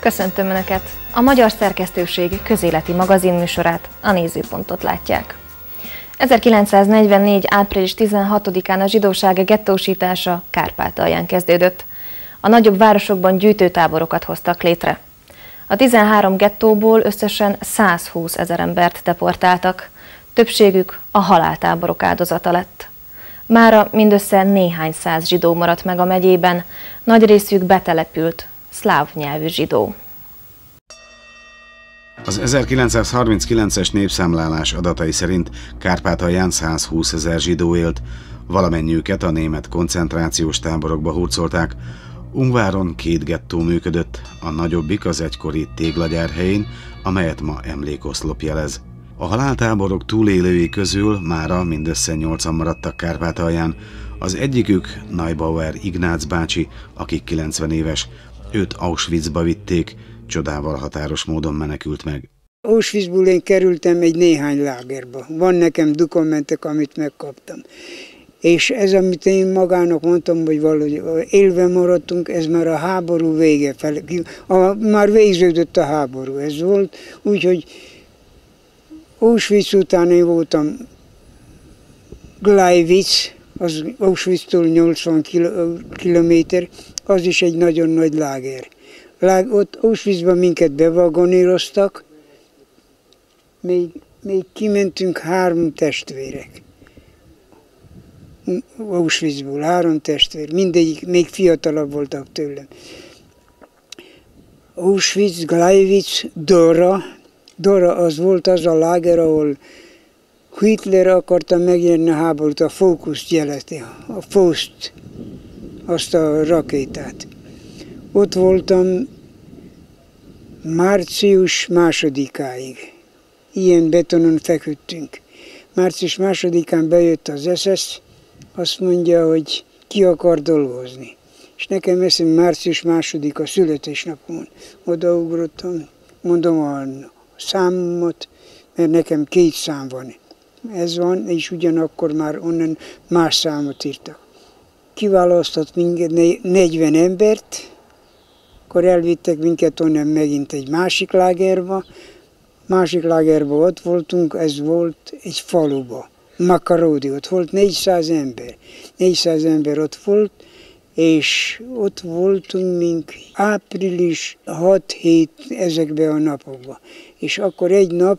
Köszöntöm Önöket! A Magyar Szerkesztőség közéleti magazinműsorát, a Nézőpontot látják. 1944. április 16-án a zsidóság gettósítása Kárpátalján kezdődött. A nagyobb városokban gyűjtőtáborokat hoztak létre. A 13 gettóból összesen 120 ezer embert deportáltak. Többségük a haláltáborok áldozata lett. Mára mindössze néhány száz zsidó maradt meg a megyében, nagy részük betelepült, szláv nyelvű zsidó. Az 1939-es népszámlálás adatai szerint Kárpátalján 120 ezer zsidó élt, valamennyiüket a német koncentrációs táborokba hurcolták. Ungváron két gettó működött, a nagyobbik az egykori téglagyár helyén, amelyet ma emlékoszlop jelez. A haláltáborok túlélői közül mára mindössze nyolcan maradtak Kárpátalján, az egyikük Neubauer Ignác bácsi, aki 90 éves, őt Auschwitzba vitték, csodával határos módon menekült meg. Auschwitzból én kerültem egy néhány lágerba. Van nekem dokumentek, amit megkaptam. És ez, amit én magának mondtam, hogy valahogy élve maradtunk, ez már a háború vége fel. A, már végződött a háború. Ez volt, úgyhogy Auschwitz után én voltam Gleiwitz, az Auschwitz-tól 80 kilométer, az is egy nagyon nagy láger. Lág, ott Auschwitzban minket bevagoníroztak, még, még kimentünk három testvérek. Auschwitzból három testvér, mindegyik még fiatalabb voltak tőlem. Auschwitz, Gleiwitz, Dora, Dora az volt az a láger, ahol Hitler akarta megnyerni a háborút, a fókuszt jeleti, a Faust, azt a rakétát. Ott voltam március másodikáig. Ilyen betonon feküdtünk. Március másodikán bejött az SS, azt mondja, hogy ki akar dolgozni. És nekem eszem március második a születésnapon. Odaugrottam, mondom a számot, mert nekem két szám van. Ez van, és ugyanakkor már onnan más számot írtak. Kiválasztott minket 40 embert, akkor elvittek minket onnan megint egy másik lágerba, másik lágerba ott voltunk, ez volt egy faluba, Makaródi, ott volt 400 ember. 400 ember ott volt, és ott voltunk mink április 6-7 ezekbe a napokban. És akkor egy nap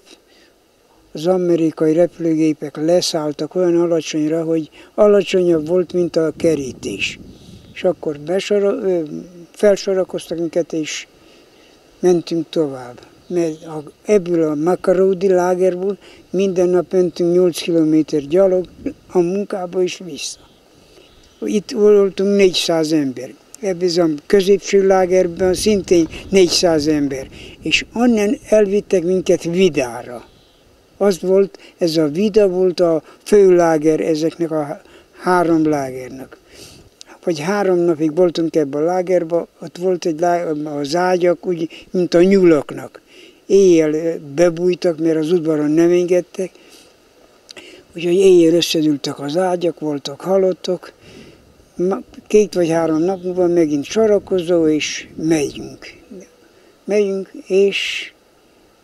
az amerikai repülőgépek leszálltak olyan alacsonyra, hogy alacsonyabb volt, mint a kerítés. És akkor besora, felsorakoztak minket, és mentünk tovább. Mert ebből a Makaródi lágerból minden nap mentünk 8 kilométer gyalog a munkába is vissza. Itt voltunk 400 ember. Ebben a középső lágerben szintén 400 ember. És onnan elvittek minket Vidára. Az volt, ez a Vida volt a főláger ezeknek a három lágernek vagy három napig voltunk ebben a lágerben, ott volt egy láger, az ágyak, úgy, mint a nyulaknak. Éjjel bebújtak, mert az udvaron nem engedtek, úgyhogy éjjel összedültek az ágyak, voltak halottok, két vagy három nap múlva megint sorakozó, és megyünk. Megyünk, és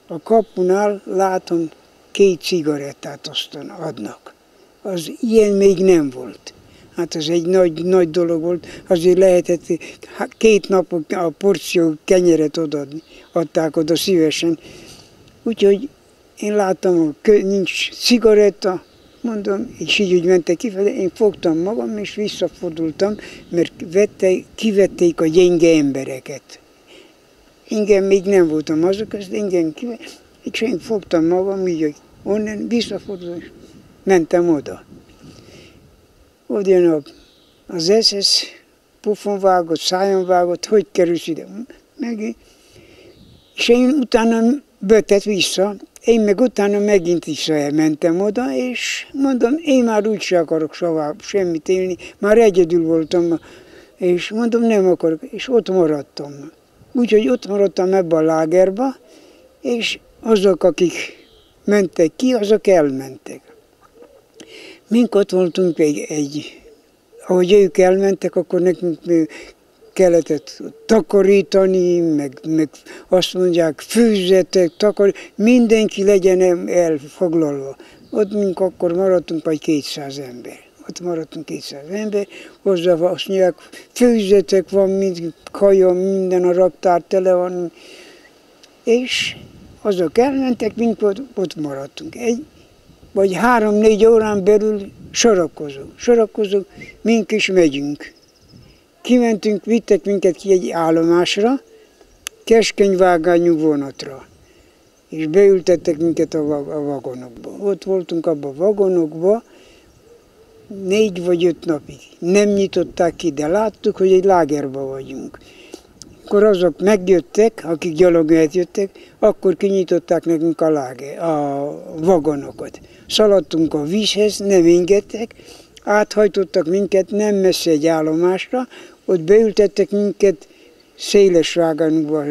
a kapunál látom, két cigarettát osztan, adnak. Az ilyen még nem volt. Hát ez egy nagy, nagy dolog volt, azért lehetett két nap a porció kenyeret odaadni, adták oda szívesen. Úgyhogy én láttam, hogy nincs cigaretta, mondom, és így úgy mentek kifele, én fogtam magam, és visszafordultam, mert vette, kivették a gyenge embereket. Engem még nem voltam azok, azt engem kivették, és én fogtam magam, így, hogy onnan visszafordultam, és mentem oda. A, az SS, pufon vágott, szájon vágott, hogy kerülsz ide? Meg, és én utána bötett vissza, én meg utána megint is elmentem oda, és mondom, én már úgy sem akarok soha semmit élni, már egyedül voltam, és mondom, nem akarok, és ott maradtam. Úgyhogy ott maradtam ebbe a lágerba, és azok, akik mentek ki, azok elmentek. Mink ott voltunk egy, egy ahogy ők elmentek, akkor nekünk kellett takarítani, meg, meg azt mondják főzetek, takar, mindenki legyen elfoglalva. Ott mink akkor maradtunk vagy 200 ember. Ott maradtunk 200 ember, hozzá azt mondják, főzetek van, mind kaja, minden a raktár tele van, és azok elmentek, mink ott, maradtunk. Egy, vagy három-négy órán belül sorakozó. Sorakozó, mink is megyünk. Kimentünk, vittek minket ki egy állomásra, keskenyvágányú vonatra, és beültettek minket a, a vagonokba. Ott voltunk abban a vagonokba, négy vagy öt napig. Nem nyitották ki, de láttuk, hogy egy lágerba vagyunk. Akkor azok megjöttek, akik gyalog jöttek, akkor kinyitották nekünk a, láger, a vagonokat. Szaladtunk a vízhez, nem engedtek, áthajtottak minket nem messze egy állomásra, ott beültettek minket széles vágányba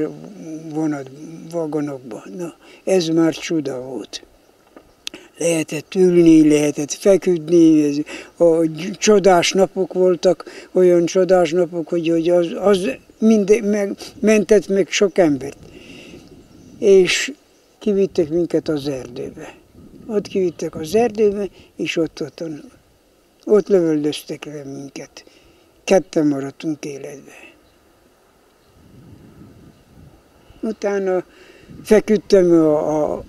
vonat, vagonokba. Na, ez már csuda volt. Lehetett ülni, lehetett feküdni, ez, a csodás napok voltak, olyan csodás napok, hogy, hogy az, az minden, meg, mentett meg sok embert. És kivittek minket az erdőbe. Ott kivittek az erdőbe, és ott, ott, ott lövöldöztek le minket ketten maradtunk életbe. Utána feküdtem a, a,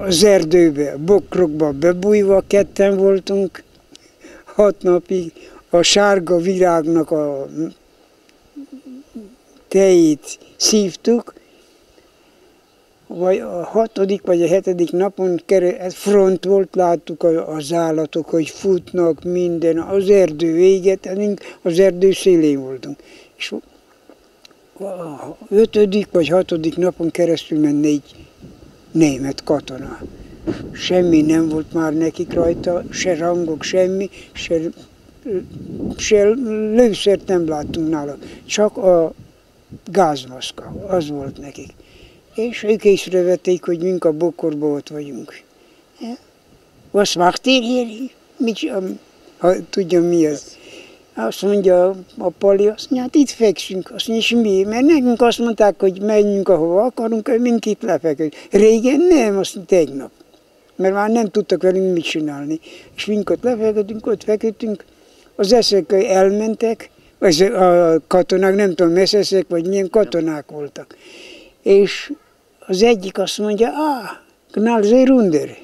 az erdőbe, a bokrokba bebújva, ketten voltunk, hat napig a sárga virágnak a tejét szívtuk, vagy a hatodik vagy a hetedik napon front volt, láttuk az állatok, hogy futnak minden, az erdő véget, az erdő szélén voltunk. És a ötödik vagy hatodik napon keresztül ment négy német katona. Semmi nem volt már nekik rajta, se rangok, semmi, se, se lőszert nem láttunk nála, csak a gázmaszka, az volt nekik és ők észrevették, hogy mink a bokorban ott vagyunk. Was macht ihr? Mit, ha tudja mi az. Azt mondja a pali, azt mondja, hát itt fekszünk. Azt mondja, és mi? Mert nekünk azt mondták, hogy menjünk ahova akarunk, mink itt lefeküdünk. Régen nem, azt tegnap. Mert már nem tudtak velünk mit csinálni. És mink ott lefeküdünk, ott feküdtünk, az eszek elmentek, vagy a katonák, nem tudom, messzeszek, vagy milyen katonák voltak. És az egyik azt mondja, ah, knál runder,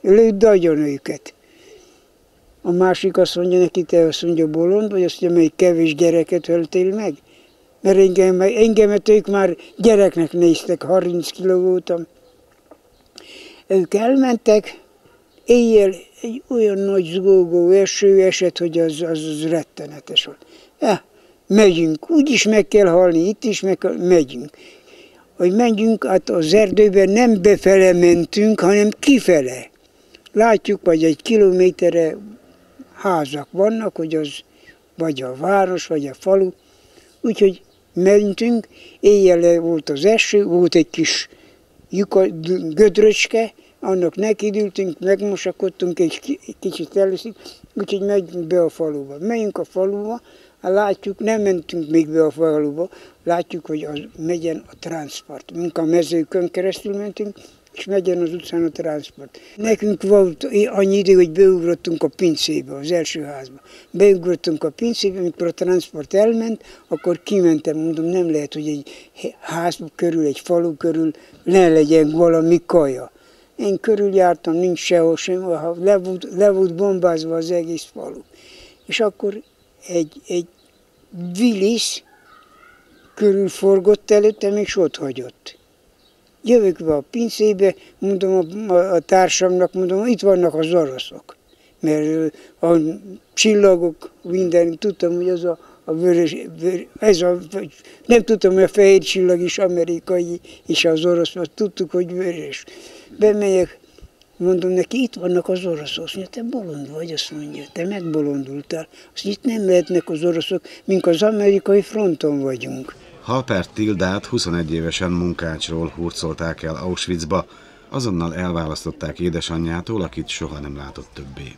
lőd agyon őket. A másik azt mondja neki, te azt mondja, bolond vagy, azt mondja, melyik kevés gyereket öltél meg? Mert engem, engemet ők már gyereknek néztek, 30 kiló voltam. Ők elmentek, éjjel egy olyan nagy zgógó eső esett, hogy az, az, az rettenetes volt. Ja, megyünk, úgyis meg kell halni, itt is meg kell, megyünk hogy menjünk, hát az erdőben nem befele mentünk, hanem kifele. Látjuk, hogy egy kilométerre házak vannak, hogy az vagy a város, vagy a falu. Úgyhogy mentünk, éjjel volt az eső, volt egy kis lyuka, gödröcske, annak nekidültünk, megmosakodtunk, egy kicsit először, úgyhogy megyünk be a faluba. Megyünk a faluba, Hát látjuk, nem mentünk még be a faluba, látjuk, hogy az megyen a transport. Mink a mezőkön keresztül mentünk, és megyen az utcán a transport. Nekünk volt annyi idő, hogy beugrottunk a pincébe, az első házba. Beugrottunk a pincébe, amikor a transport elment, akkor kimentem, mondom, nem lehet, hogy egy ház körül, egy falu körül ne legyen valami kaja. Én körüljártam, nincs sehol sem, le volt, le volt bombázva az egész falu. És akkor egy, egy Willis körülforgott előttem, és ott hagyott. Jövök be a pincébe, mondom a, a társamnak, mondom, itt vannak az oroszok. Mert a csillagok, minden, tudtam, hogy az a, a vörös, vör, ez a, nem tudtam, hogy a fehér csillag is amerikai, és az orosz, mert tudtuk, hogy vörös. Bemegyek, Mondom neki, itt vannak az oroszok. Azt mondja, te bolond vagy, azt mondja, te megbolondultál. Azt mondja, itt nem lehetnek az oroszok, mink az amerikai fronton vagyunk. Halpert Tildát 21 évesen munkácsról hurcolták el Auschwitzba, azonnal elválasztották édesanyjától, akit soha nem látott többé.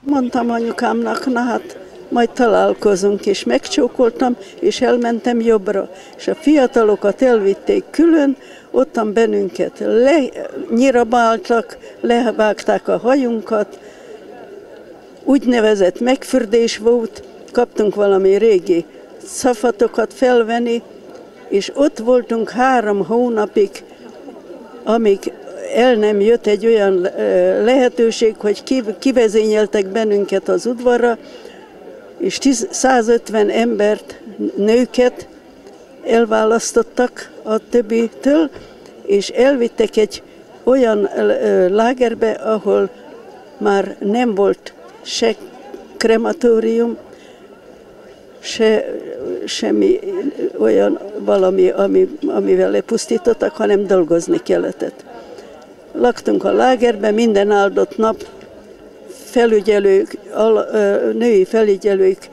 Mondtam anyukámnak, na hát majd találkozunk, és megcsókoltam, és elmentem jobbra. És a fiatalokat elvitték külön, ottan bennünket lenyirabáltak, levágták a hajunkat, úgynevezett megfürdés volt, kaptunk valami régi szafatokat felvenni, és ott voltunk három hónapig, amíg el nem jött egy olyan lehetőség, hogy kivezényeltek bennünket az udvarra, és 150 embert, nőket elválasztottak a többitől, és elvittek egy olyan lágerbe, ahol már nem volt se krematórium, se semmi olyan valami, ami, amivel lepusztítottak, hanem dolgozni kellett. Laktunk a lágerben minden áldott nap, felügyelők, női felügyelők,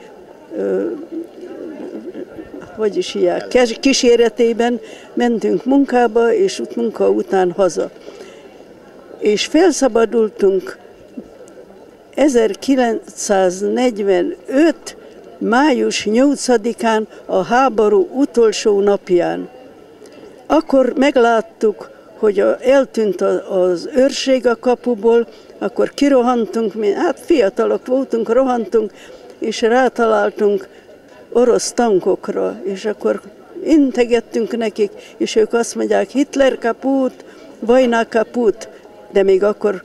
hogy is hiák, kíséretében mentünk munkába, és munka után haza. És felszabadultunk 1945. május 8-án a háború utolsó napján. Akkor megláttuk, hogy eltűnt az őrség a kapuból, akkor kirohantunk, mi, hát fiatalok voltunk, rohantunk, és rátaláltunk orosz tankokra, és akkor integettünk nekik, és ők azt mondják, Hitler kaput, Vajna kaput, de még akkor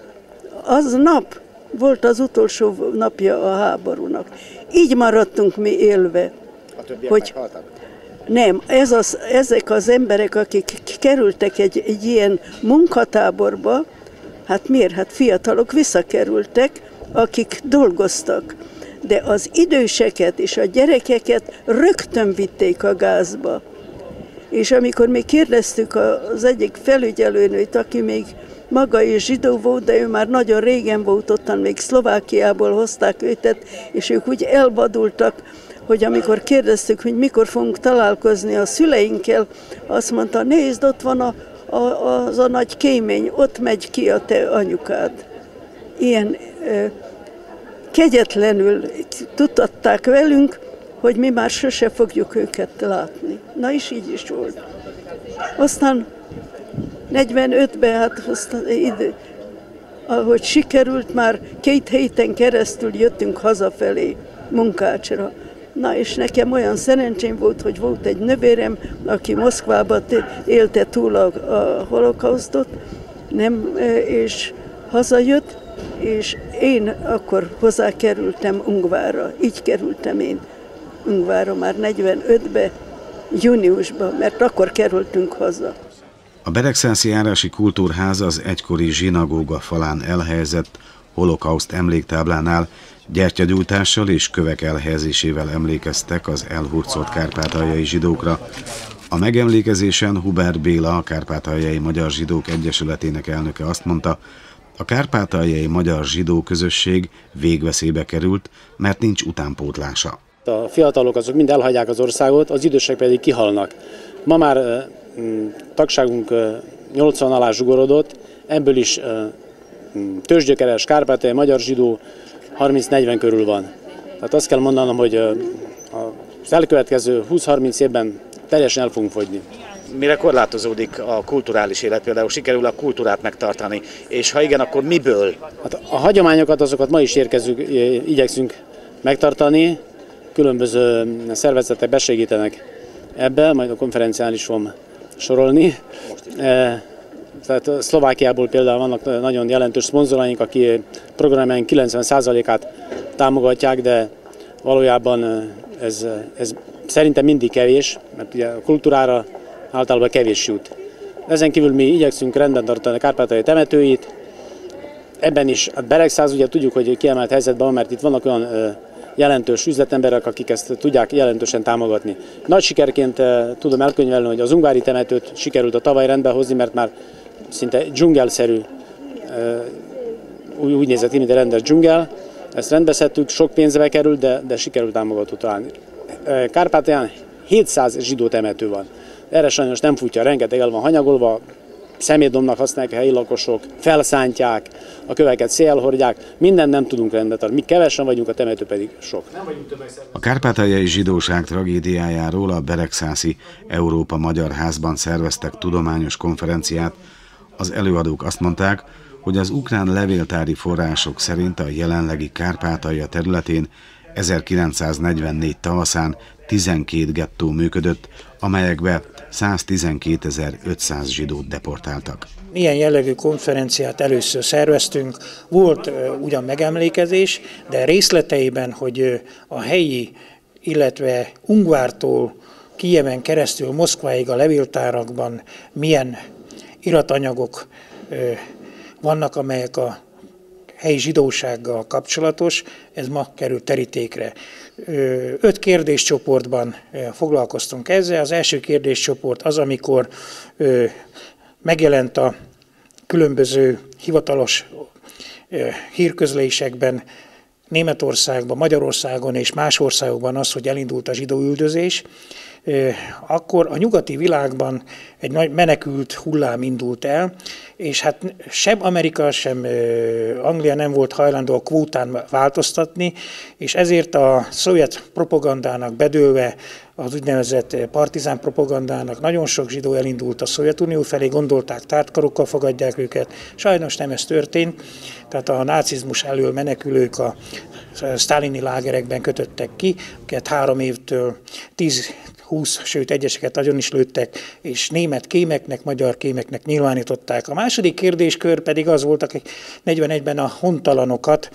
az nap volt az utolsó napja a háborúnak. Így maradtunk mi élve. A hogy meghaltak? Nem, ez az, ezek az emberek, akik kerültek egy, egy ilyen munkatáborba, hát miért? Hát fiatalok visszakerültek, akik dolgoztak. De az időseket és a gyerekeket rögtön vitték a gázba. És amikor mi kérdeztük az egyik felügyelőnőt, aki még maga is zsidó volt, de ő már nagyon régen volt ottan, még Szlovákiából hozták őtet, és ők úgy elvadultak, hogy amikor kérdeztük, hogy mikor fogunk találkozni a szüleinkkel, azt mondta, nézd, ott van a, az a nagy kémény, ott megy ki a te anyukád. Ilyen e, kegyetlenül tudtatták velünk, hogy mi már sose fogjuk őket látni. Na és így is volt. Aztán 45-ben, hát aztán idő, ahogy sikerült, már két héten keresztül jöttünk hazafelé munkácsra. Na és nekem olyan szerencsém volt, hogy volt egy növérem, aki Moszkvába élte túl a, a holokausztot, nem, és hazajött, és én akkor hozzákerültem Ungvára. Így kerültem én Ungvára már 45-be, júniusban, mert akkor kerültünk haza. A Beregszászi Járási Kultúrház az egykori zsinagóga falán elhelyezett holokauszt emléktáblánál gyertyagyújtással és kövek elhelyezésével emlékeztek az elhurcolt kárpátaljai zsidókra. A megemlékezésen Hubert Béla, a Kárpátaljai Magyar Zsidók Egyesületének elnöke azt mondta, a kárpátaljai magyar zsidó közösség végveszélybe került, mert nincs utánpótlása. A fiatalok azok mind elhagyják az országot, az idősek pedig kihalnak. Ma már tagságunk 80 alá zsugorodott, ebből is tőzsgyökeres, kárpátai, magyar zsidó 30-40 körül van. Tehát azt kell mondanom, hogy az elkövetkező 20-30 évben teljesen el fogunk fogyni. Mire korlátozódik a kulturális élet, például sikerül a kultúrát megtartani, és ha igen, akkor miből? Hát a hagyományokat, azokat ma is érkezünk, igyekszünk megtartani, különböző szervezetek besegítenek ebbe, majd a konferencián is fogom sorolni. E, tehát Szlovákiából például vannak nagyon jelentős szponzoraink, aki programjaink 90%-át támogatják, de valójában ez, ez szerintem mindig kevés, mert ugye a kultúrára általában kevés jut. Ezen kívül mi igyekszünk rendben tartani a kárpátai temetőit, ebben is a Beregszáz ugye tudjuk, hogy kiemelt helyzetben van, mert itt vannak olyan jelentős üzletemberek, akik ezt tudják jelentősen támogatni. Nagy sikerként tudom elkönyvelni, hogy az ungári temetőt sikerült a tavaly rendbe hozni, mert már szinte dzsungelszerű, eh, úgy nézett ki, mint egy rendes dzsungel. Ezt rendbeszedtük, sok pénzbe került, de, de sikerült támogató találni. Kárpátalján 700 zsidó temető van. Erre sajnos nem futja, rengeteg el van hanyagolva, szemétdomnak használják a helyi lakosok, felszántják, a köveket szélhordják, minden nem tudunk rendbe tartani. Mi kevesen vagyunk, a temető pedig sok. A kárpátaljai zsidóság tragédiájáról a Beregszászi Európa Magyar Házban szerveztek tudományos konferenciát. Az előadók azt mondták, hogy az ukrán levéltári források szerint a jelenlegi Kárpátalja területén 1944 tavaszán 12 gettó működött, amelyekbe 112.500 zsidót deportáltak. Milyen jellegű konferenciát először szerveztünk, volt ugyan megemlékezés, de részleteiben, hogy a helyi, illetve Ungvártól Kijeven keresztül Moszkváig a levéltárakban milyen iratanyagok vannak, amelyek a helyi zsidósággal kapcsolatos, ez ma került terítékre. Öt kérdéscsoportban foglalkoztunk ezzel. Az első kérdéscsoport az, amikor megjelent a különböző hivatalos hírközlésekben Németországban, Magyarországon és más országokban az, hogy elindult a zsidó üldözés, akkor a nyugati világban egy nagy menekült hullám indult el, és hát sem Amerika, sem Anglia nem volt hajlandó a kvótán változtatni, és ezért a szovjet propagandának bedőlve az úgynevezett partizán propagandának nagyon sok zsidó elindult a Szovjetunió felé, gondolták, tártkarokkal fogadják őket. Sajnos nem ez történt, tehát a nácizmus elől menekülők a sztálini lágerekben kötöttek ki, akiket három évtől tíz 20, sőt egyeseket nagyon is lőttek, és német kémeknek, magyar kémeknek nyilvánították. A második kérdéskör pedig az volt, akik 41-ben a hontalanokat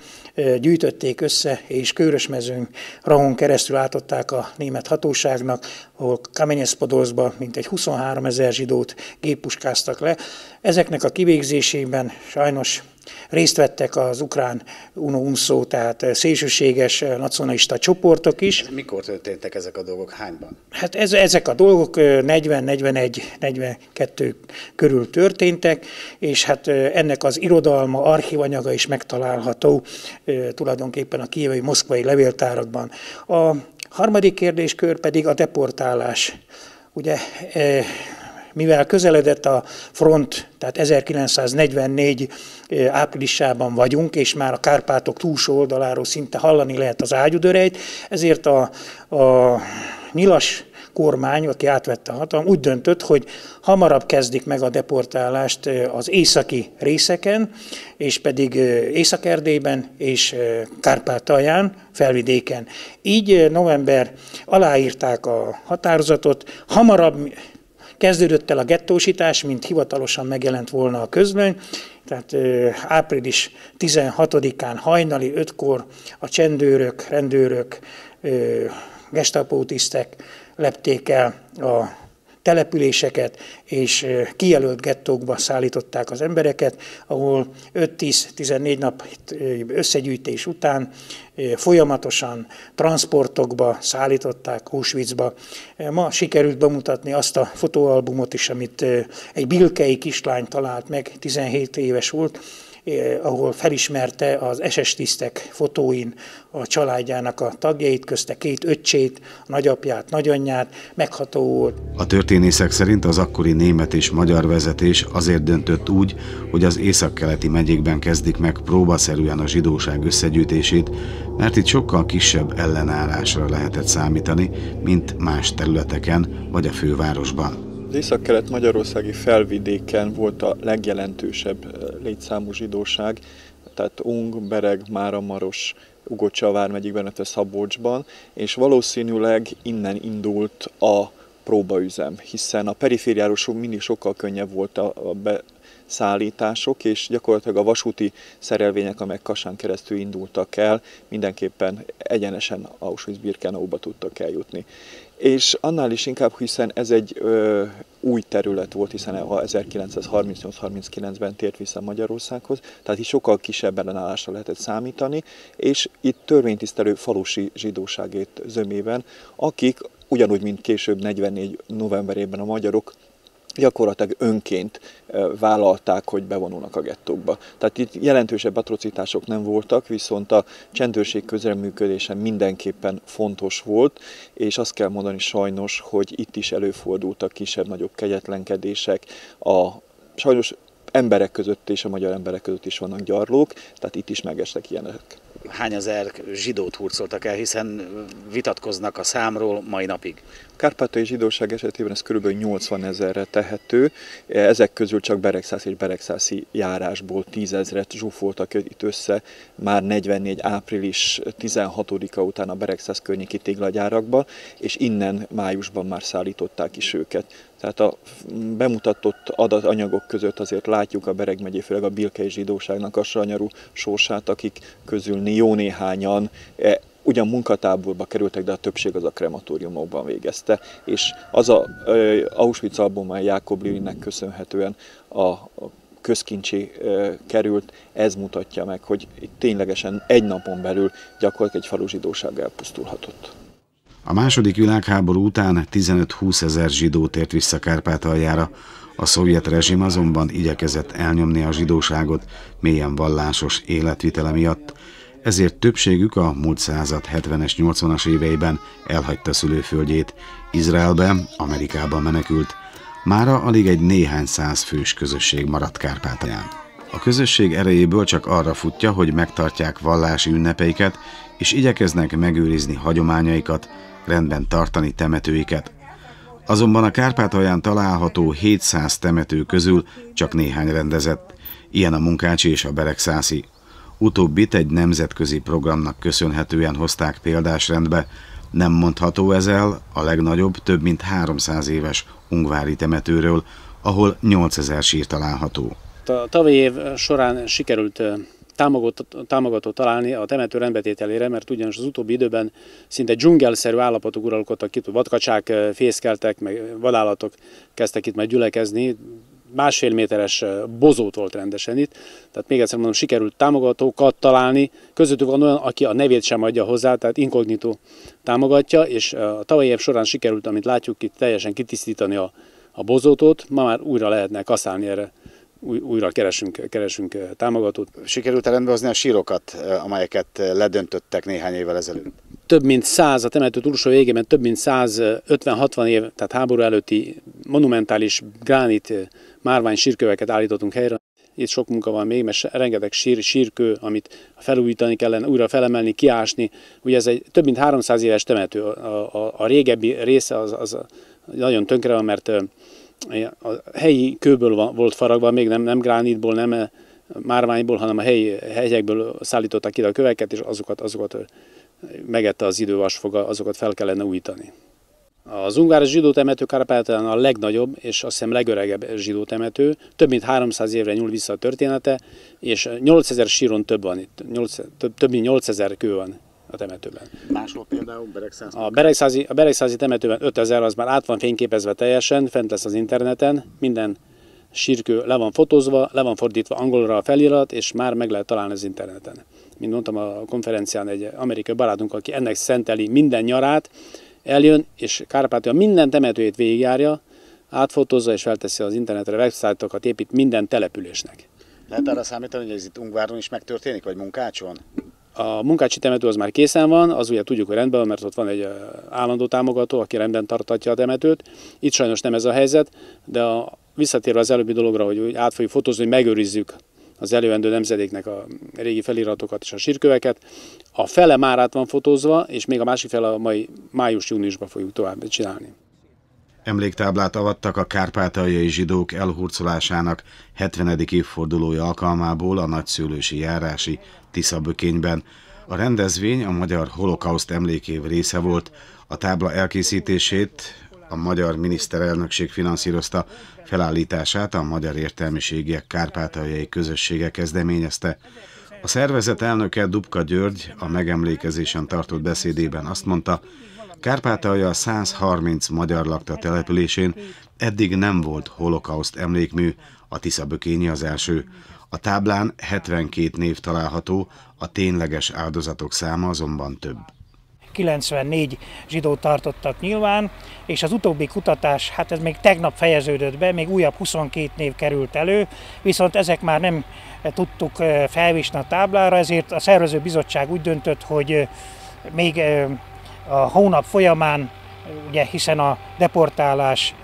gyűjtötték össze, és Körösmezőn Rahon keresztül átadták a német hatóságnak, ahol Kamenyeszpodolszba mintegy 23 ezer zsidót géppuskáztak le. Ezeknek a kivégzésében sajnos Részt vettek az ukrán UNO-UNSZO, tehát szélsőséges nacionalista csoportok is. Mikor történtek ezek a dolgok? Hányban? Hát ez, ezek a dolgok 40, 41, 42 körül történtek, és hát ennek az irodalma, archívanyaga is megtalálható tulajdonképpen a kievai moszkvai levéltárakban. A harmadik kérdéskör pedig a deportálás. Ugye mivel közeledett a front, tehát 1944 áprilisában vagyunk, és már a Kárpátok túlsó oldaláról szinte hallani lehet az ágyudörejt, ezért a, a nyilas kormány, aki átvette a hatalmat, úgy döntött, hogy hamarabb kezdik meg a deportálást az északi részeken, és pedig Észak-Erdélyben és Kárpátalján, felvidéken. Így november aláírták a határozatot, hamarabb Kezdődött el a gettósítás, mint hivatalosan megjelent volna a közlöny, tehát április 16-án hajnali 5-kor a csendőrök, rendőrök, gestapótisztek lepték el a településeket, és kijelölt gettókba szállították az embereket, ahol 5-10-14 nap összegyűjtés után folyamatosan transportokba szállították Auschwitzba. Ma sikerült bemutatni azt a fotóalbumot is, amit egy bilkei kislány talált meg, 17 éves volt, ahol felismerte az SS tisztek fotóin a családjának a tagjait, közte két öccsét, a nagyapját, nagyanyját, megható volt. A történészek szerint az akkori német és magyar vezetés azért döntött úgy, hogy az északkeleti megyékben kezdik meg próbaszerűen a zsidóság összegyűjtését, mert itt sokkal kisebb ellenállásra lehetett számítani, mint más területeken vagy a fővárosban. Az észak-kelet magyarországi felvidéken volt a legjelentősebb létszámú zsidóság, tehát Ung, Bereg, Máramaros, Ugocsa vármegyikben, illetve Szabolcsban, és valószínűleg innen indult a próbaüzem, hiszen a perifériáról mindig sokkal könnyebb volt a, beszállítások, és gyakorlatilag a vasúti szerelvények, amelyek Kasán keresztül indultak el, mindenképpen egyenesen Auschwitz-Birkenauba tudtak eljutni és annál is inkább, hiszen ez egy ö, új terület volt, hiszen a 1938-39-ben tért vissza Magyarországhoz, tehát itt sokkal kisebb ellenállásra lehetett számítani, és itt törvénytisztelő falusi zsidóságét zömében, akik ugyanúgy, mint később 44 novemberében a magyarok gyakorlatilag önként vállalták, hogy bevonulnak a gettókba. Tehát itt jelentősebb atrocitások nem voltak, viszont a csendőrség közreműködése mindenképpen fontos volt, és azt kell mondani sajnos, hogy itt is előfordultak kisebb-nagyobb kegyetlenkedések, a sajnos emberek között és a magyar emberek között is vannak gyarlók, tehát itt is megestek ilyenek hány ezer zsidót hurcoltak el, hiszen vitatkoznak a számról mai napig. Kárpátai zsidóság esetében ez kb. 80 ezerre tehető, ezek közül csak Beregszász és Beregszászi járásból 10 ezeret zsúfoltak itt össze már 44. április 16-a után a Beregszász környéki téglagyárakba, és innen májusban már szállították is őket. Tehát a bemutatott adatanyagok között azért látjuk a Bereg megyé, főleg a Bilkei zsidóságnak a sanyarú sorsát, akik közül jó néhányan e, ugyan munkatáborba kerültek, de a többség az a krematóriumokban végezte, és az a Auschwitz albuma Jákob Lilinnek köszönhetően a, a közkincsi került, ez mutatja meg, hogy ténylegesen egy napon belül gyakorlatilag egy falu zsidóság elpusztulhatott. A második világháború után 15-20 ezer zsidó tért vissza Kárpátaljára, a szovjet rezsim azonban igyekezett elnyomni a zsidóságot mélyen vallásos életvitele miatt, ezért többségük a múlt század 70-es, 80-as éveiben elhagyta szülőföldjét, Izraelbe, Amerikába menekült, mára alig egy néhány száz fős közösség maradt Kárpátalján. A közösség erejéből csak arra futja, hogy megtartják vallási ünnepeiket, és igyekeznek megőrizni hagyományaikat, rendben tartani temetőiket. Azonban a Kárpátalján található 700 temető közül csak néhány rendezett, ilyen a Munkácsi és a Beregszászi. Utóbbit egy nemzetközi programnak köszönhetően hozták példásrendbe, nem mondható ez a legnagyobb, több mint 300 éves ungvári temetőről, ahol 8000 sír található. A tavalyi év során sikerült támogató találni a temető rendbetételére, mert ugyanis az utóbbi időben szinte dzsungelszerű állapotok uralkodtak itt, vadkacsák fészkeltek, meg vadállatok kezdtek itt majd gyülekezni, másfél méteres bozót volt rendesen itt, tehát még egyszer mondom, sikerült támogatókat találni, közöttük van olyan, aki a nevét sem adja hozzá, tehát inkognitó támogatja, és a tavalyi év során sikerült, amit látjuk itt teljesen kitisztítani a, a bozótot, ma már újra lehetne kaszálni erre új, újra keresünk, keresünk támogatót. Sikerült -e rendbehozni a sírokat, amelyeket ledöntöttek néhány évvel ezelőtt? Több mint száz, a temető túlsó végében több mint 150-60 év, tehát háború előtti monumentális gránit márvány sírköveket állítottunk helyre. Itt sok munka van még, mert rengeteg sír, sírkő, amit felújítani kellene, újra felemelni, kiásni. Ugye ez egy több mint 300 éves temető. A, a, a régebbi része az, az nagyon tönkre van, mert a helyi kőből volt faragva, még nem, nem gránitból, nem eh, márványból, hanem a helyi hegyekből szállították ide a köveket, és azokat, azokat eh, megette az idővasfoga, azokat fel kellene újítani. Az ungár zsidó temető Kárpátán a legnagyobb és azt hiszem legöregebb zsidó temető. Több mint 300 évre nyúl vissza a története, és 8000 síron több van itt, 8, több, több mint 8000 kő van a temetőben. Máshol például Beregszáz? A Beregszázi, a Beregszázi temetőben 5000, az már át van fényképezve teljesen, fent lesz az interneten, minden sírkő le van fotózva, le van fordítva angolra a felirat, és már meg lehet találni az interneten. Mint mondtam a konferencián, egy amerikai barátunk, aki ennek szenteli minden nyarát, eljön, és Kárpátia minden temetőjét végigjárja, átfotózza és felteszi az internetre websájtokat épít minden településnek. Lehet arra számítani, hogy ez itt Ungváron is megtörténik, vagy Munkácson? A munkácsi temető az már készen van, az ugye tudjuk, hogy rendben van, mert ott van egy állandó támogató, aki rendben tartatja a temetőt. Itt sajnos nem ez a helyzet, de a, visszatérve az előbbi dologra, hogy át fogjuk fotózni, hogy megőrizzük az előendő nemzedéknek a régi feliratokat és a sírköveket. A fele már át van fotózva, és még a másik fele a mai május-júniusban fogjuk tovább csinálni. Emléktáblát avattak a kárpátaljai zsidók elhurcolásának 70. évfordulója alkalmából a nagyszülősi járási Tiszabökényben. A rendezvény a Magyar Holokauszt emlékév része volt, a tábla elkészítését a magyar miniszterelnökség finanszírozta, felállítását a magyar értelmiségiek kárpátaljai közössége kezdeményezte. A szervezet elnöke Dubka György a megemlékezésen tartott beszédében azt mondta, Kárpátalja 130 magyar lakta településén eddig nem volt holokauszt emlékmű, a Tiszabökényi az első. A táblán 72 név található, a tényleges áldozatok száma azonban több. 94 zsidót tartottak nyilván, és az utóbbi kutatás, hát ez még tegnap fejeződött be, még újabb 22 név került elő, viszont ezek már nem tudtuk felvisni a táblára, ezért a szervező bizottság úgy döntött, hogy még a hónap folyamán, ugye hiszen a deportálás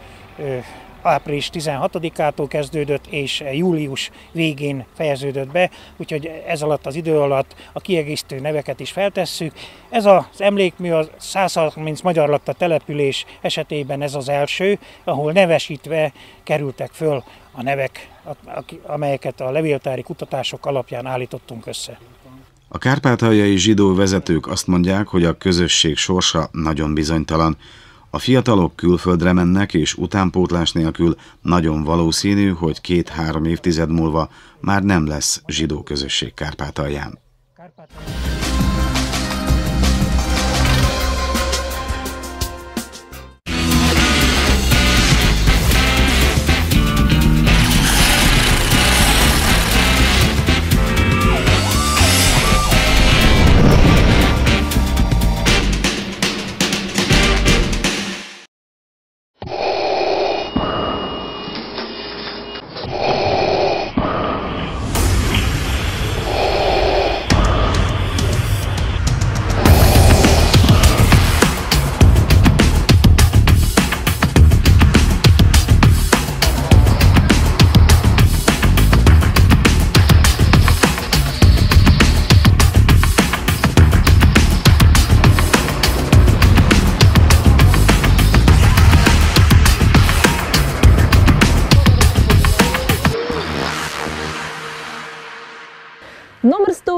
április 16-ától kezdődött, és július végén fejeződött be, úgyhogy ez alatt az idő alatt a kiegészítő neveket is feltesszük. Ez az emlékmű a 130 magyar lakta település esetében ez az első, ahol nevesítve kerültek föl a nevek, amelyeket a levéltári kutatások alapján állítottunk össze. A kárpátaljai zsidó vezetők azt mondják, hogy a közösség sorsa nagyon bizonytalan. A fiatalok külföldre mennek, és utánpótlás nélkül nagyon valószínű, hogy két-három évtized múlva már nem lesz zsidó közösség Kárpátalján. Kárpátalján.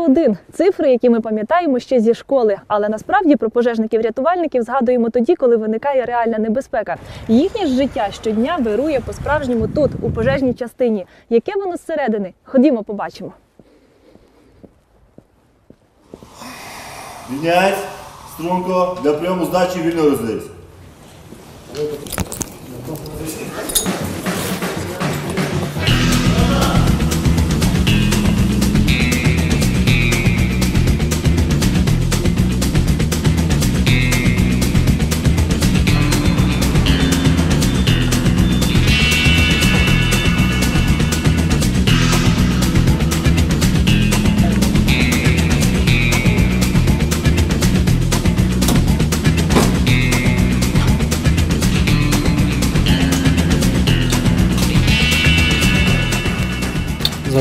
101 – цифри, які ми пам'ятаємо ще зі школи. Але насправді про пожежників-рятувальників згадуємо тоді, коли виникає реальна небезпека. Їхнє ж життя щодня вирує по-справжньому тут, у пожежній частині. Яке воно зсередини? Ходімо, побачимо. Міняйсь, струнко, для прийому здачі вільно роздився.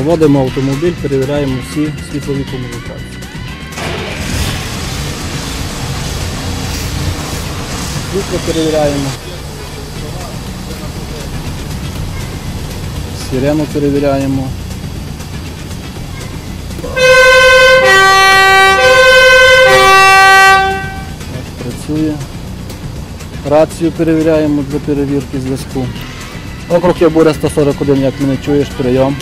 Заводимо автомобіль, перевіряємо всі світлові комунікації. Світло перевіряємо. Сирену перевіряємо. Працює. Рацію перевіряємо для перевірки зв'язку. Округ є буде 141, як мене чуєш, прийом.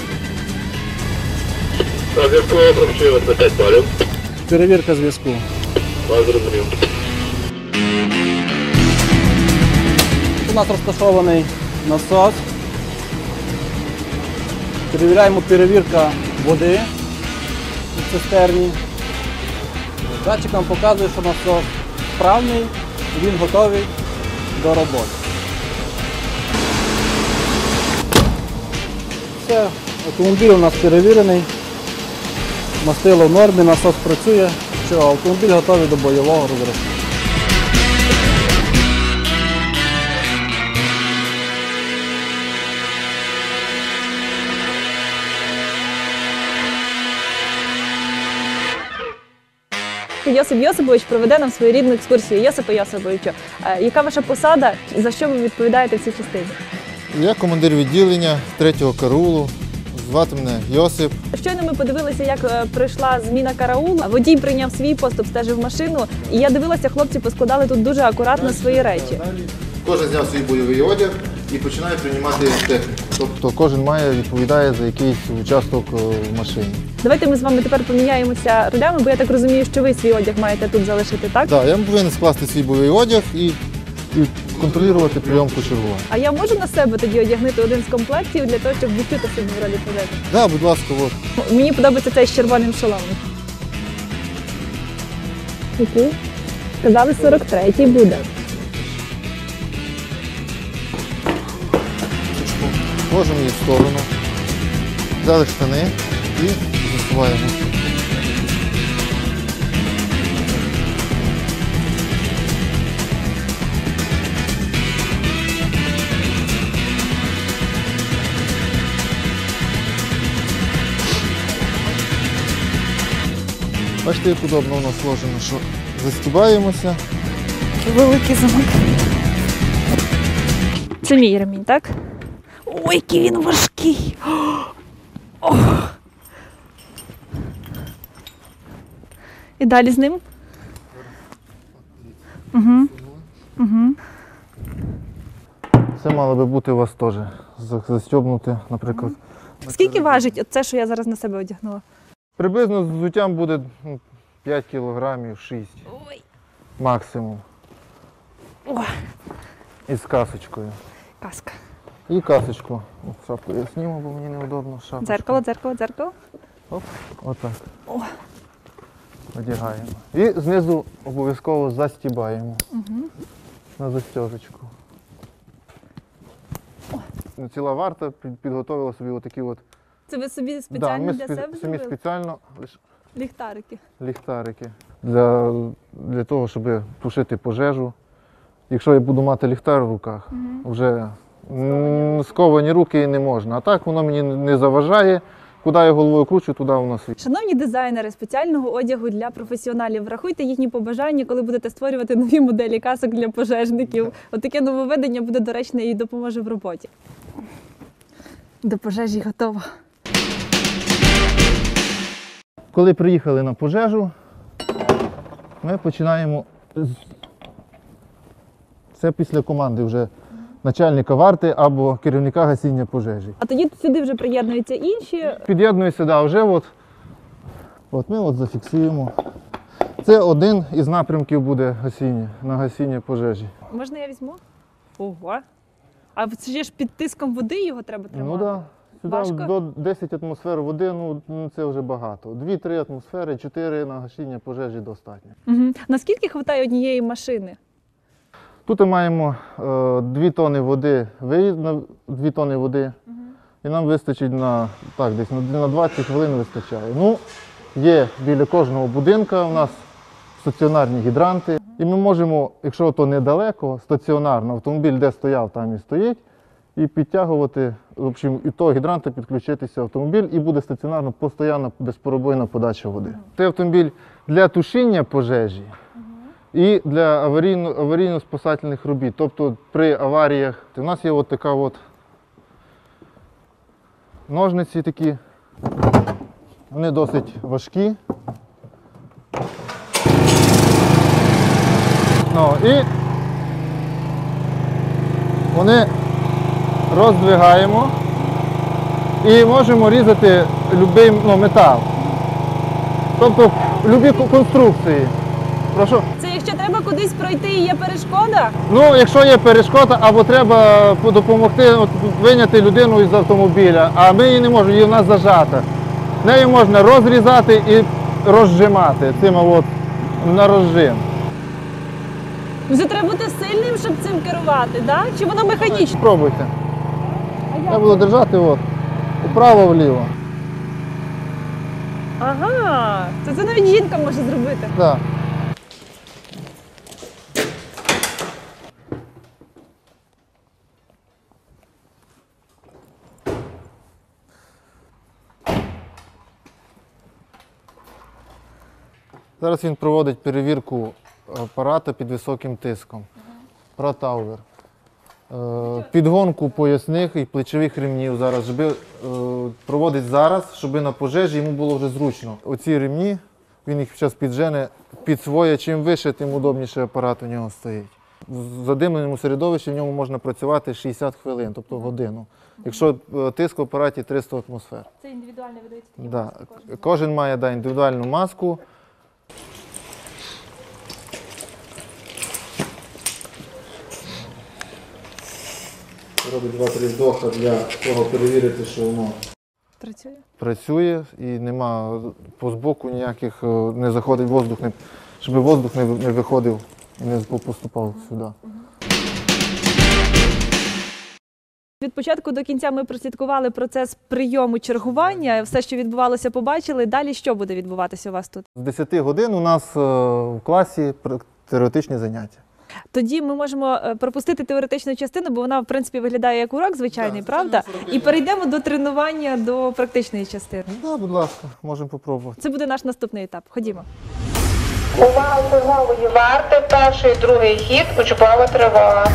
Зв'язку працює 25 балів. Перевірка зв'язку. Вас зрозумів. У нас розташований насос. Перевіряємо перевірка води у цистерні. Датчик нам показує, що насос справний він готовий до роботи. Все, автомобіль у нас перевірений. Мастило в нормі, насос працює, що автомобіль готовий до бойового розрахунку. Йосип Йосипович проведе нам своєрідну екскурсію. Йосипе Йосиповичу, е, яка ваша посада, за що ви відповідаєте в цій частині? Я командир відділення 3-го караулу. Звати мене Йосип. Щойно ми подивилися, як е, прийшла зміна караулу. Водій прийняв свій пост, обстежив машину. І я дивилася, хлопці поскладали тут дуже акуратно свої речі. Кожен зняв свій бойовий одяг і починає приймати техніку. Тобто кожен має відповідає за якийсь участок е, в машині. Давайте ми з вами тепер поміняємося ролями, бо я так розумію, що ви свій одяг маєте тут залишити, так? Так, я повинен скласти свій бойовий одяг і, і контролювати прийомку чергування. А я можу на себе тоді одягнути один з комплектів для того, щоб відчути себе в ролі? Так, будь ласка, от. Мені подобається цей з червоним шоломом. Який? Сказали 43-й буде. Можемо її в сторону. Взяли штани і засуваємо. Бачите, як удобно воно сложено, що застібаємося. Великий замок. Це мій ремінь, так? Ой, який він важкий. О! І далі з ним? Угу. Угу. Це мало би бути у вас теж за- застібнути, наприклад. Скільки важить це, що я зараз на себе одягнула? Приблизно з взуттям буде ну, 5 кілограмів, 6 Ой. максимум. О, І з касочкою. каска. І касочку. От Шапку я зніму, бо мені неудобно. Шапку. Дзеркало, дзеркало, дзеркало. Отак. О. Одягаємо. І знизу обов'язково застібаємо Угу. на застежечку. Ціла варта підготовила собі отакі от. Це ви собі Да, спеціально ми для спе- себе самі зробили? спеціально лиш- Ліхтарики. ліхтарики для, для того, щоб тушити пожежу. Якщо я буду мати ліхтар в руках, вже м, сковані руки і не можна. А так воно мені не заважає. Куди я головою кручу, туди воно світить. Шановні дизайнери спеціального одягу для професіоналів, врахуйте їхні побажання, коли будете створювати нові моделі касок для пожежників. Отаке нововведення буде доречне і допоможе в роботі. До пожежі готово. Коли приїхали на пожежу, ми починаємо. з- Це після команди вже начальника варти або керівника гасіння пожежі. А тоді сюди вже приєднуються інші. Під'єднуюся, да, вже от, от ми от зафіксуємо. Це один із напрямків буде гасіння, на гасіння пожежі. Можна я візьму? Ого. А це ж під тиском води його треба тримати? Ну так. Да. Сюди Важко? до 10 атмосфер води, ну ну, це вже багато. 2-3 атмосфери, 4 на гасіння пожежі достатньо. Угу. Наскільки вистачає однієї машини? Тут ми маємо е, 2 тони води, виїзд на 2 тони води. І нам вистачить на так, десь на, на 20 хвилин вистачає. Ну, є біля кожного будинка у нас стаціонарні гідранти. І ми можемо, якщо то недалеко, стаціонарно, автомобіль, де стояв, там і стоїть, і підтягувати, в общем, і того гідранта підключитися автомобіль, і буде стаціонарно постійно безперебойна подача води. Це автомобіль для тушіння пожежі і для аварійно, аварійно-спасательних робіт. Тобто при аваріях у нас є от така от ножниці такі. Вони досить важкі. Ну, і вони роздвигаємо і можемо різати будь-який ну, метал. Тобто любі конструкції. Прошу. Це якщо треба кудись пройти і є перешкода? Ну, якщо є перешкода, або треба допомогти от, виняти людину із автомобіля, а ми її не можемо, її в нас зажата. Нею можна розрізати і розжимати цим от на розжим. Вже треба бути сильним, щоб цим керувати, да? чи воно механічне? Спробуйте. Треба було держати от, вправо-вліво. Ага, це, це навіть жінка може зробити. Да. Зараз він проводить перевірку апарата під високим тиском. Протаувер. Е, Підгонку поясних і плечових ремнів зараз щоб, е, проводить зараз, щоб на пожежі йому було вже зручно. Оці ремні, він їх зараз піджене під своє, чим вище, тим удобніше апарат у нього стоїть. В задимленому середовищі в ньому можна працювати 60 хвилин, тобто годину. Якщо е, тиск в апараті 300 атмосфер. Це індивідуально видається. Да. Кожен має да, індивідуальну маску. Робить два-три вдоха для того перевірити, що воно Працює. працює і нема по збоку ніяких, е, не заходить воздух, не, щоб воздух не, не виходив і не поступав сюди. Від початку до кінця ми прослідкували процес прийому чергування. Все, що відбувалося, побачили. Далі що буде відбуватися у вас тут? З 10 годин у нас е, в класі пр- теоретичні заняття. Тоді ми можемо е, пропустити теоретичну частину, бо вона в принципі виглядає як урок звичайний, правда? І перейдемо до тренування до практичної частини. Да, будь ласка, можемо попробувати. Це буде наш наступний етап. Ходімо. Увага службової варти, перший, другий хід, учбова тривога.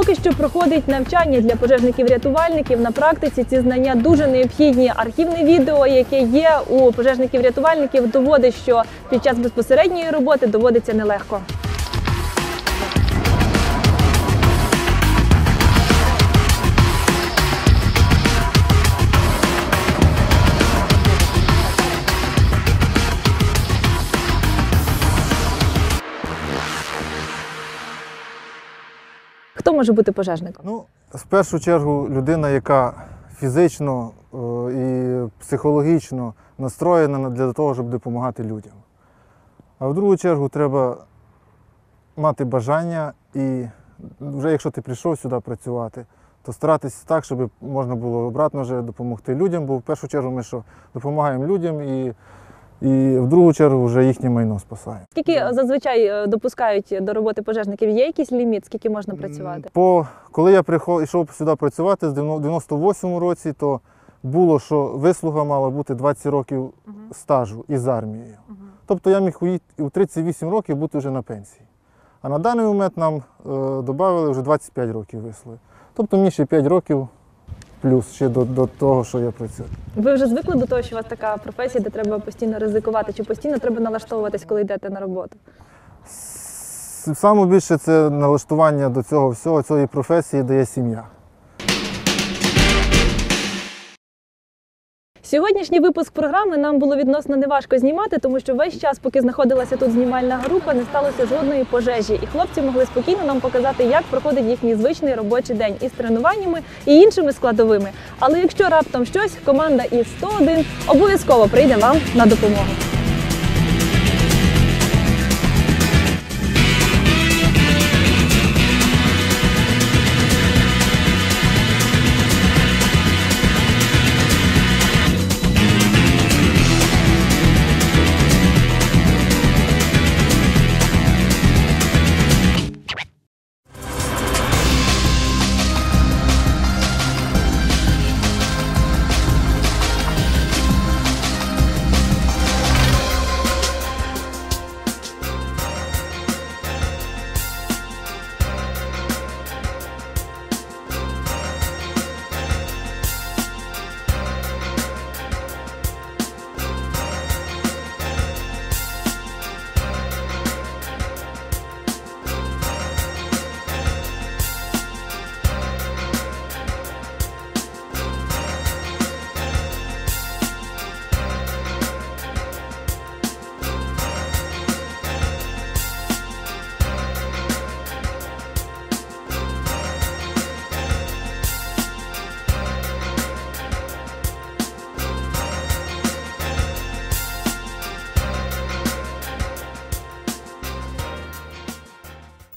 Поки що проходить навчання для пожежників-рятувальників. На практиці ці знання дуже необхідні. Архівне відео, яке є у пожежників-рятувальників, доводить, що під час безпосередньої роботи доводиться нелегко. Хто може бути пожежником? Ну, в першу чергу людина, яка фізично е, і психологічно настроєна для того, щоб допомагати людям. А в другу чергу треба мати бажання і вже якщо ти прийшов сюди працювати, то старатися так, щоб можна було обратно вже допомогти людям, бо в першу чергу ми що допомагаємо людям і, і в другу чергу вже їхнє майно спасаємо. Скільки зазвичай е, допускають до роботи пожежників? Є якийсь ліміт, скільки можна працювати? По, коли я прийшов, йшов сюди працювати з 98-му році, то було, що вислуга мала бути 20 років стажу із армією. Тобто я міг уї- у 38 років бути вже на пенсії. А на даний момент нам е, додали вже 25 років вислуги. Тобто мені ще 5 років плюс ще до, до того, що я працюю. Ви вже звикли до того, що у вас така професія, де треба постійно ризикувати, чи постійно треба налаштовуватись, коли йдете на роботу? С- Саме більше це налаштування до цього всього, цієї професії дає сім'я. Сьогоднішній випуск програми нам було відносно неважко знімати, тому що весь час, поки знаходилася тут знімальна група, не сталося жодної пожежі, і хлопці могли спокійно нам показати, як проходить їхній звичний робочий день із тренуваннями і іншими складовими. Але якщо раптом щось, команда із 101 обов'язково прийде вам на допомогу.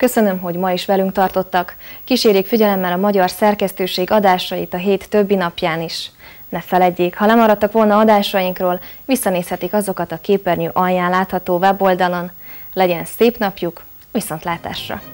Köszönöm, hogy ma is velünk tartottak. Kísérjék figyelemmel a magyar szerkesztőség adásait a hét többi napján is. Ne feledjék, ha lemaradtak volna adásainkról, visszanézhetik azokat a képernyő alján látható weboldalon. Legyen szép napjuk, viszontlátásra!